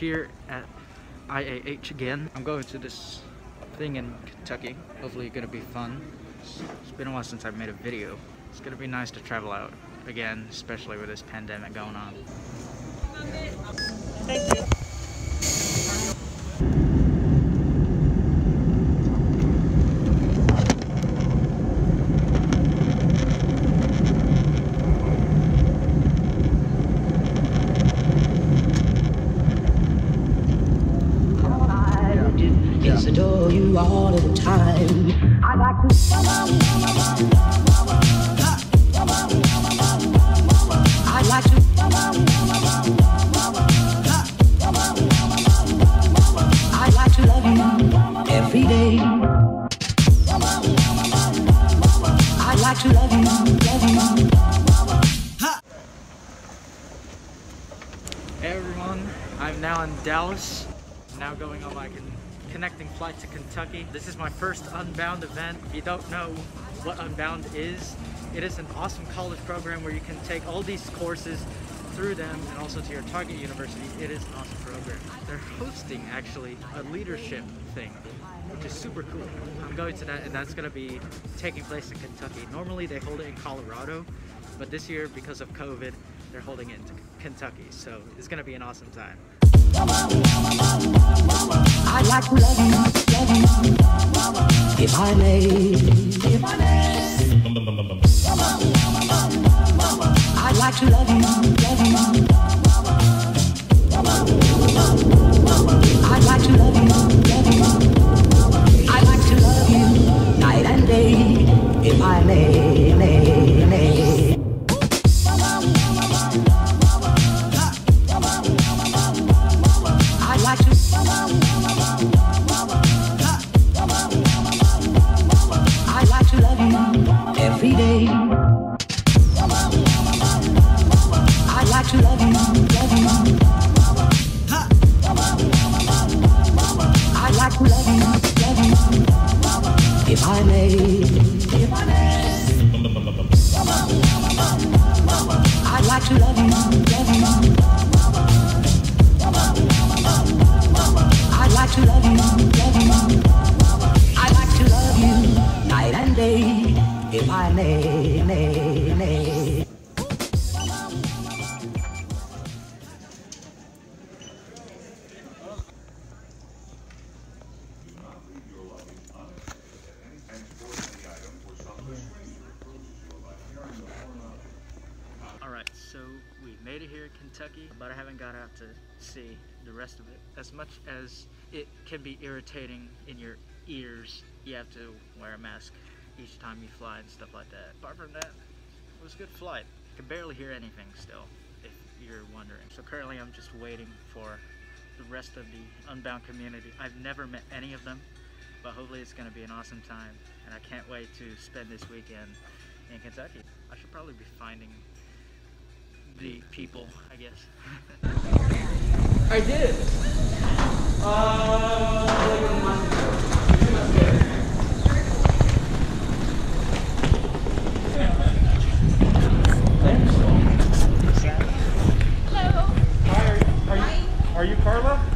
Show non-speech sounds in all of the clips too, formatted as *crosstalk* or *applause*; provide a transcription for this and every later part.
here at IAH again. I'm going to this thing in Kentucky. Hopefully it's gonna be fun. It's been a while since I've made a video. It's gonna be nice to travel out again, especially with this pandemic going on. Thank you. Now in Dallas. Now going on my con- connecting flight to Kentucky. This is my first Unbound event. If you don't know what Unbound is, it is an awesome college program where you can take all these courses through them and also to your target university. It is an awesome program. They're hosting actually a leadership thing, which is super cool. I'm going to that and that's going to be taking place in Kentucky. Normally they hold it in Colorado, but this year because of COVID, they're holding it in Kentucky. So it's going to be an awesome time. I like to love you, love you. If I may, if I may. I like to love you, love you. Kentucky, but I haven't got out to see the rest of it. As much as it can be irritating in your ears, you have to wear a mask each time you fly and stuff like that. Apart from that, it was a good flight. I can barely hear anything still, if you're wondering. So currently I'm just waiting for the rest of the Unbound community. I've never met any of them, but hopefully it's gonna be an awesome time, and I can't wait to spend this weekend in Kentucky. I should probably be finding the people, I guess. I did. Uh, like a month ago. Hi, are, are you, are you Carla?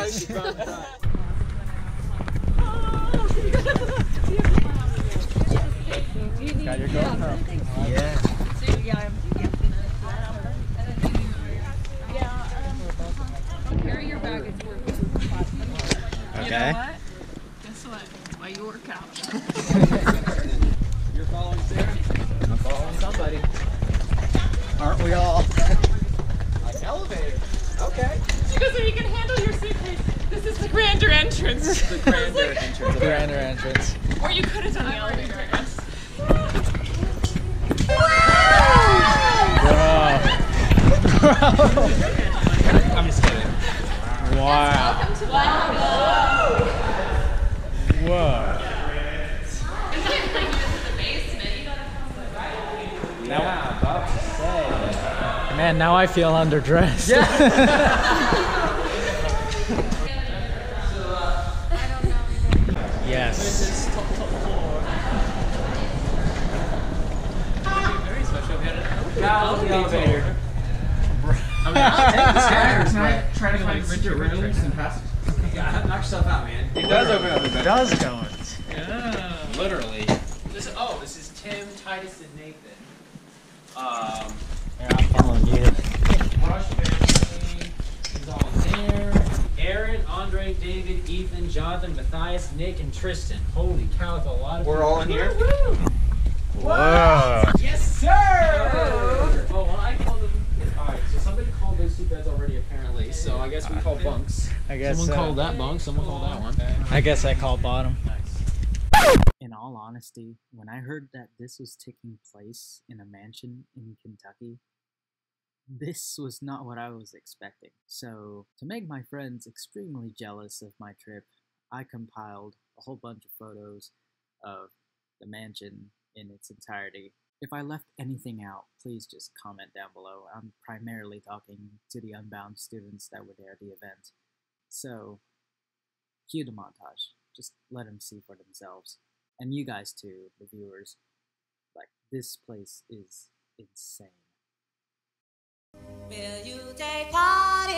Go into Got your GoPro. Yeah. Carry your. You Okay. know what? Guess what? Why you work out. You're following Sarah? I'm following somebody. Aren't we all? An elevator. Okay. Because if you can handle your suitcase, this is the grander *laughs* entrance. The grander entrance. The grander entrance. or you could have done the elevator, I guess. *laughs* I'm just kidding. Wow. Welcome to Whoa. Yeah, about to say. Man, now I feel underdressed. yes. *laughs* Now *laughs* the elevator. Trying to find secret rooms and passages. Yeah, knock yourself out, man. It does open up the bed. does go in. Literally. This, oh, this is Tim, Titus, and Nathan. Um, Yeah, I'm following you. Rush family is all there. Aaron, Andre, David, Ethan, Jonathan, Matthias, Nick, and Tristan. Holy cow, that's a lot of We're people. all in here? Whoa. Yes, sir! Oh, well, I called them. Alright, so somebody called those two beds already, apparently. So I guess we call bunks. I guess. Someone uh, called that bunk, someone called that one. I guess I called bottom. In all honesty, when I heard that this was taking place in a mansion in Kentucky, this was not what I was expecting. So, to make my friends extremely jealous of my trip, I compiled a whole bunch of photos of the mansion in its entirety. If I left anything out, please just comment down below. I'm primarily talking to the Unbound students that were there at the event. So, cue the montage. Just let them see for themselves. And you guys too, the viewers. Like, this place is insane. Will you take part